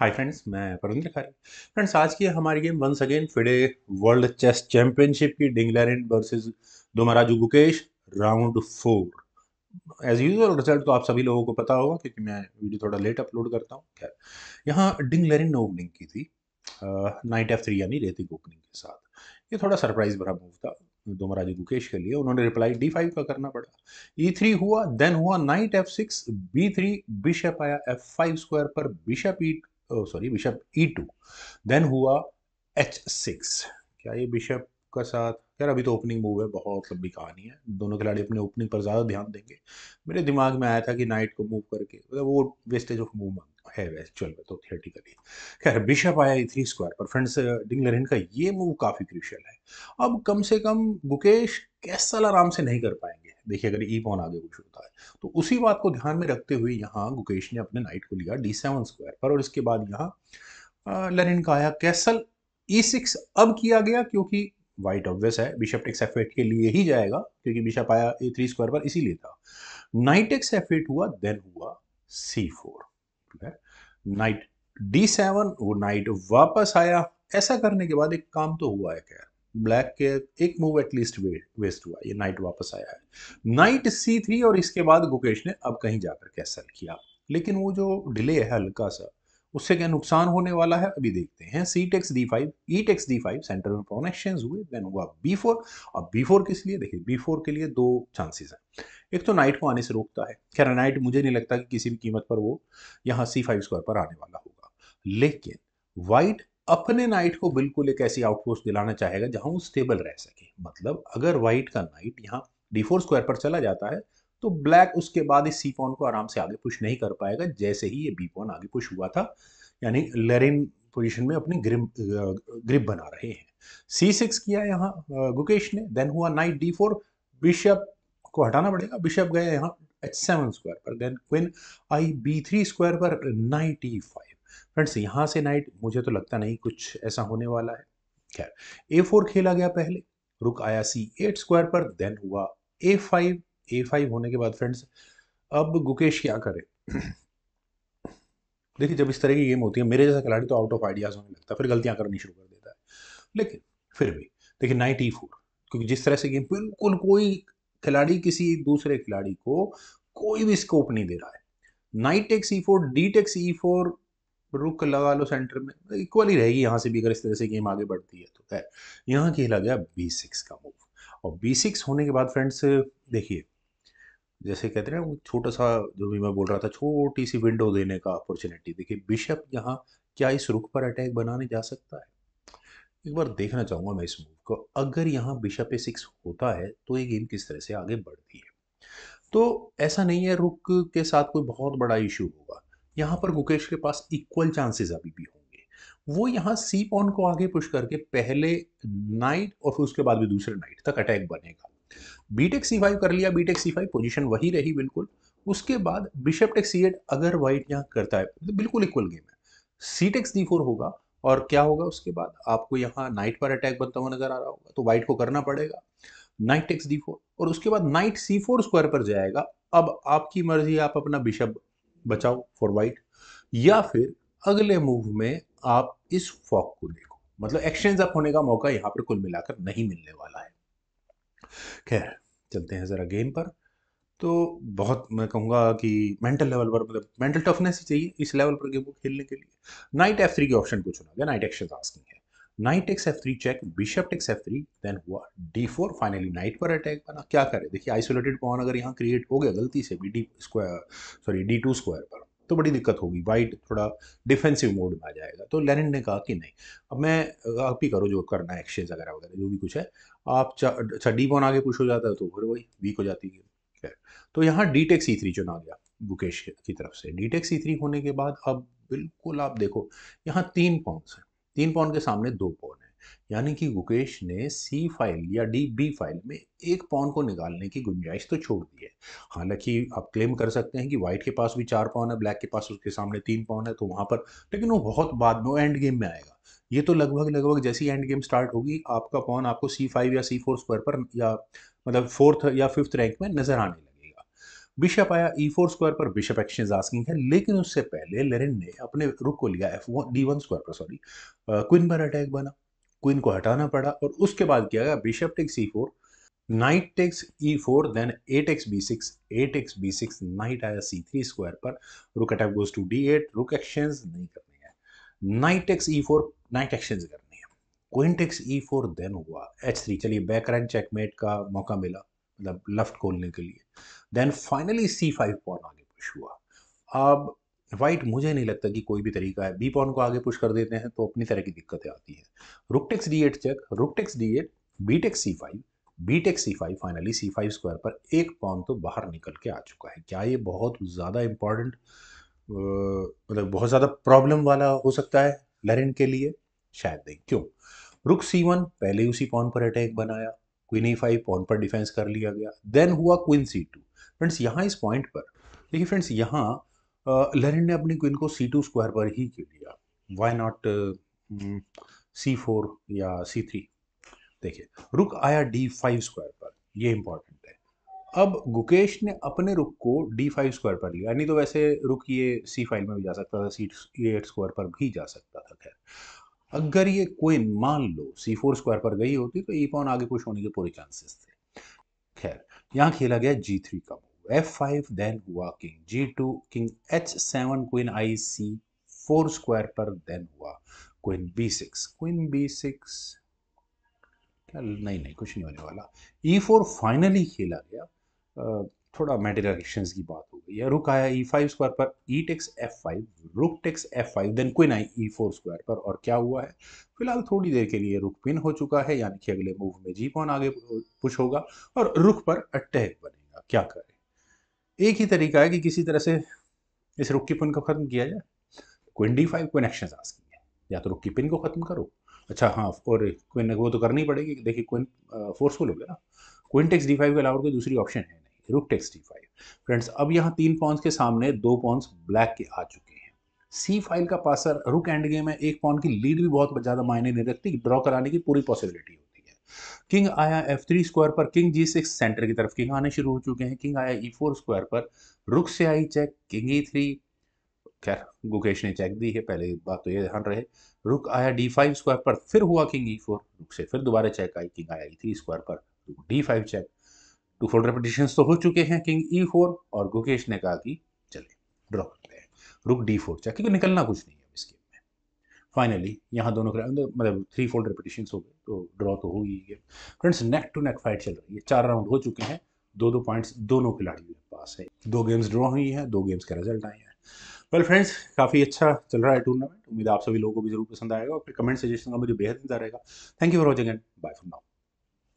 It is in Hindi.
हाय फ्रेंड्स मैं परिंद्र खारी फ्रेंड्स आज की हमारी game once again FIDE world chess championship की Ding Liren versus Dommaraju Gukesh round four as usual result तो आप सभी लोगों को पता होगा, क्योंकि मैं वीडियो थोड़ा लेट अपलोड करता हूँ। खैर, यहाँ डिंगलरिन ने ओपनिंग की थी नाइट एफ़ थ्री यानी रेतिक ओपनिंग के साथ। ये थोड़ा सरप्राइज़ भरा मूव था दोमराजी गुकेश के लिए। उन्होंने रिप्लाई डी फाइव का करना पड़ा। ई e थ्री हुआ देन हुआ knight F six B three bishop आया एफ़ फाइव स्क्वायर पर। Bishop E sorry bishop E two then हुआ एच सिक्स क्या ये बिशप का साथ? यार, अभी तो ओपनिंग मूव है, बहुत लंबी कहानी है। दोनों खिलाड़ी अपने ओपनिंग पर ज़्यादा ध्यान देंगे। मेरे दिमाग में आया था कि नाइट को मूव करके मतलब वो वेस्टेज ऑफ़ मूव है एक्चुअल में तो थिएटिकली खैर बिशप आया ई थ्री स्क्वायर पर। फ्रेंड्स डिंगलरिन का ये मूव काफ़ी क्रूशियल है। अब कम से कम गुकेश कैसल आराम से नहीं कर पाएँगे? देखिए, अगर ई पॉन आगे कुछ होता है तो उसी बात को ध्यान में रखते हुए यहाँ गुकेश ने अपने नाइट को लिया डी सेवन स्क्वायर पर, और इसके बाद यहाँ लेनिन का आया कैसल ई सिक्स अब किया गया क्योंकि वाइट ऑब्वियस है। बिशप टेक्स एफ़ एट के लिए ही जाएगा, क्योंकि बिशप आया ए थ्री स्क्वायर पर इसीलिए था। नाइट एक्स एफ़ एट हुआ देन हुआ सी फोर है। नाइट डी सेवन वो नाइट वापस आया। ऐसा करने के बाद एक काम तो हुआ है, खैर। ब्लैक के एक मूव एटलीस्ट वेस्ट हुआ, ये नाइट वापस आया है। नाइट सी थ्री और इसके बाद गुकेश ने अब कहीं जाकर कैसल किया। लेकिन वो जो डिले है, हल्का सा उससे क्या नुकसान होने वाला है? अभी देखते हैं। C takes D five E takes D five centre में पॉन एक्सचेंज हुए देन हुआ बी फोर और बी फोर किस लिए? देखिए बी फोर के लिए दो चांसेस हैं। एक तो नाइट को आने से रोकता है। खैर नाइट मुझे नहीं लगता कि किसी भी कीमत पर वो यहाँ सी फाइव स्क्वायर पर आने वाला होगा। लेकिन वाइट अपने नाइट को बिल्कुल एक ऐसी आउटपोस्ट दिलाना चाहेगा जहाँ वो स्टेबल रह सके। मतलब अगर वाइट का नाइट यहाँ डी फोर स्क्वायर पर चला जाता है तो ब्लैक उसके बाद इस सी पॉन को आराम से आगे पुश नहीं कर पाएगा, जैसे ही ये बी पॉन आगे पुश हुआ था, यानी लेरिन पोजीशन में अपनी ग्रिप ग्रिप बना रहे हैं। सी सिक्स किया यहाँ गुकेश ने देन हुआ नाइट डी फोर बिशप को हटाना पड़ेगा बिशप गया यहाँ एच सेवन स्क्वायर पर देन क्विन आई बी थ्री स्क्वायर पर नाइट ई फाइव फ्रेंड्स यहाँ से नाइट मुझे तो लगता नहीं कुछ ऐसा होने वाला है। खैर ए फोर खेला गया पहले, रुक आया सी एट स्क्वायर पर देन हुआ ए फाइव ए फाइव होने के बाद फ्रेंड्स अब गुकेश क्या करे? देखिए, जब इस तरह की गेम होती है, मेरे जैसा खिलाड़ी तो आउट ऑफ़ आइडियाज़ होने लगता है, फिर गलतियाँ करनी शुरू कर देता है। लेकिन फिर भी, देखिए नाइट ई फोर क्योंकि जिस तरह से गेम बिल्कुल कोई खिलाड़ी किसी दूसरे खिलाड़ी को कोई भी स्कोप नहीं दे रहा है। Knight takes E four D takes E four rook लगा लो सेंटर में इक्वल रहेगी यहाँ से भी, अगर इस तरह से गेम आगे बढ़ती है तो। खैर, यहाँ खेला गया बी सिक्स का मूव और बी सिक्स होने के बाद फ्रेंड्स देखिए जैसे कहते हैं वो छोटा सा जो भी मैं बोल रहा था छोटी सी विंडो देने का अपॉर्चुनिटी देखिए बिशप यहाँ क्या इस रुख पर अटैक बनाने जा सकता है? एक बार देखना चाहूँगा मैं इस मूव को। अगर यहाँ बिशप ए सिक्स होता है तो ये गेम किस तरह से आगे बढ़ती है? तो ऐसा नहीं है रुक के साथ कोई बहुत बड़ा इशू होगा। यहाँ पर गुकेश के पास इक्वल चांसेस अभी भी होंगे। वो यहाँ सी पॉन को आगे पुश करके पहले नाइट और फिर उसके बाद भी दूसरे नाइट तक अटैक बनेगा। बीटेक सी फाइव कर लिया बीटेक सी फाइव पोजिशन वही रही बिल्कुल। उसके बाद बिशप टेक सी एट अगर वाइट यहाँ करता है तो बिल्कुल इक्वल गेम है। सी टेक्स डी फोर होगा और क्या होगा उसके बाद? आपको यहाँ नाइट पर अटैक बनता हुआ नज़र आ रहा होगा तो वाइट को करना पड़ेगा। नाइट टेक्स डी फोर और उसके बाद नाइट सी फोर स्क्वायर पर जाएगा। अब आपकी मर्ज़ी, आप अपना बिशप बचाओ फॉर वाइट या फिर अगले मूव में आप इस फॉक को देखो। मतलब एक्सचेंज अप होने का मौका यहाँ पर कुल मिलाकर नहीं मिलने वाला है। खैर, चलते हैं ज़रा गेम पर। तो बहुत मैं कहूँगा कि मेंटल लेवल पर मतलब मेंटल टफनेस ही चाहिए इस लेवल पर गेम को खेलने के लिए। नाइट एफ़ थ्री के ऑप्शन को चुना गया नाइट एक्शन आस्किंग है। Knight X F three check bishop takes F three then हुआ डी फोर फाइनली नाइट पर अटैक बना। क्या करे? देखिए आइसोलेटेड पॉन अगर यहाँ क्रिएट हो गया, गलती से भी D square sorry D two square पर। तो बड़ी दिक्कत होगी वाइट थोड़ा डिफेंसिव मोड में आ जाएगा। तो लेनिन ने कहा कि नहीं, अब मैं, आप ही करो जो करना है एक्सचेंज वगैरह वगैरह, जो भी कुछ है। आप अच्छा डी बॉन आगे पुश हो जाता है तो फिर वही वीक हो जाती है। तो यहाँ डी टेक सी थ्री चुना गया गुकेश की तरफ़ से। डी टेक सी थ्री होने के बाद अब बिल्कुल आप देखो, यहाँ तीन पॉन्स हैं। तीन पॉन के सामने दो पॉन यानी कि गुकेश ने सी फ़ाइल या डी बी फ़ाइल में एक पॉन को निकालने की गुंजाइश तो छोड़ दी है। हालाँकि आप क्लेम कर सकते हैं कि व्हाइट के पास भी चार पॉन है ब्लैक के पास उसके सामने तीन पॉन है तो वहाँ पर, लेकिन वो बहुत बाद में वो एंड गेम में आएगा। ये तो लगभग लगभग जैसी एंड गेम स्टार्ट होगी, आपका पॉन आपको सी फाइव या सी फोर स्क्वायर पर या मतलब फोर्थ या फिफ्थ रैंक में नज़र आने लगेगा। बिशप आया ई फोर स्क्वायर पर बिशप एक्सचेंज आस्किंग है, लेकिन उससे पहले लेरिन ने अपने रुक को लिया F one D one square पर सॉरी क्विन पर अटैक बना। क्विन को हटाना पड़ा और उसके बाद किया गया bishop takes E four knight takes E four then eight X B six eight X B six knight आया सी थ्री स्क्वायर पर। Rook attack goes to D eight rook exchange नहीं करनी है। Knight X E four knight exchange करनी है। Queen takes E four then हुआ एच थ्री चलिए बैक रैंक चेकमेट का मौका मिला मतलब लेफ़्ट खोलने के लिए। Then finally c five pawn आगे पुश हुआ। अब वाइट मुझे नहीं लगता कि कोई भी तरीका है। बी पॉन को आगे पुश कर देते हैं तो अपनी तरह की दिक्कतें आती हैं। Rook takes d eight check rook takes d eight b takes c five b takes c five finally c five square पर एक पॉन तो बाहर निकल के आ चुका है। क्या ये बहुत ज़्यादा इंपॉर्टेंट मतलब बहुत ज़्यादा प्रॉब्लम वाला हो सकता है लरेन के लिए? शायद नहीं। क्यों? रुक सी वन पहले उसी पॉन पर अटैक बनाया। क्वीन ई फाइव पॉन पर डिफेंस कर लिया गया। देन हुआ क्वीन सी टू फ्रेंड्स यहाँ इस पॉइंट पर, देखिए फ्रेंड्स यहाँ लरेन ने अपनी क्वीन को सी टू स्क्वायर पर ही क्यों लिया? वाई नॉट सी फोर या सी थ्री देखिए, रुक आया डी फाइव स्क्वायर पर। ये इंपॉर्टेंट है। अब गुकेश ने अपने रुक को डी फाइव स्क्वायर पर लिया। यानी तो वैसे रुक ये सी फाइव में भी जा सकता था सी एट स्क्वायर पर भी जा सकता था, खैर। अगर ये क्वीन मान लो सी फोर स्क्वायर पर गई होती तो ई पॉन आगे पुश होने के पूरे चांसेस थे। खैर, यहाँ खेला गया जी थ्री का मूव एफ़ फाइव देन हुआ king g two king h seven queen आई सी फोर स्क्वायर पर देन हुआ queen b six queen b क्या नहीं नहीं, कुछ नहीं होने वाला। ई फोर फाइनली खेला गया। थोड़ा मेटेरियल एक्शंस की बात हो गई रुक आया ई फाइव स्क्वायर पर। E takes f five rook takes f five then queen आई फोर स्क्वायर पर। और क्या हुआ है? फ़िलहाल थोड़ी देर के लिए रुक पिन हो चुका है, यानी कि अगले मूव में जी पॉन आगे पुश होगा। और रुक पर अटैक बनेगा। क्या करें? एक ही तरीका है कि किसी तरह से इस रुक पिन को खत्म किया जाए। Queen d five queen action है। या तो रुक पिन को खत्म करो। अच्छा हाँ और क्विन वो तो करनी पड़ेगी। देखिए क्विन फोर्सफुल हो गया ना। क्विन टेक्स डी फाइव के अलावा कोई दूसरी ऑप्शन है नहीं। रुक टेक्स डी फाइव फ्रेंड्स अब यहाँ तीन पॉन्स के सामने दो पॉन्स ब्लैक के आ चुके हैं। सी फ़ाइल का पासर रुक एंड गेम में एक पॉन की लीड भी बहुत ज़्यादा मायने नहीं रखती। ड्रॉ कराने की पूरी पॉसिबिलिटी होती है। किंग आया एफ़ थ्री स्क्वायर पर, किंग जी सिक्स सेंटर की तरफ़, किंग आने शुरू हो चुके हैं। किंग आया ई फोर स्क्वायर पर, रुक से आई चेक किंग ई थ्री खैर, गुकेश ने चेक दी है, पहले बात तो ये ध्यान रहे। रुक आया डी फाइव स्क्वायर पर, फिर हुआ किंग ई फोर रुक से फिर दोबारा चेक आई, किंग आया ई थ्री स्क्वायर पर d five check two fold repetition तो हो चुके हैं किंग ई फोर और गुकेश ने कहा कि चले ड्रॉ करते हैं। रुक डी फोर चेक क्योंकि निकलना कुछ नहीं फाइनली यहाँ दोनों के मतलब थ्री फोल्ड रिपीटिशन हो गए तो ड्रॉ तो हो ही गया। Friends neck to neck fight चल रही है। चार राउंड हो चुके हैं दो दो पॉइंट्स दोनों खिलाड़ियों के पास है। दो गेम्स ड्रॉ हुई हैं, दो गेम्स के रिज़ल्ट आए हैं। वेल फ्रेंड्स काफ़ी अच्छा चल रहा है टूर्नामेंट उम्मीद आप सभी लोगों को भी ज़रूर पसंद आएगा और फिर कमेंट सजेशन का मुझे बेहद इंतज़ार रहेगा। Thank you for watching and bye for now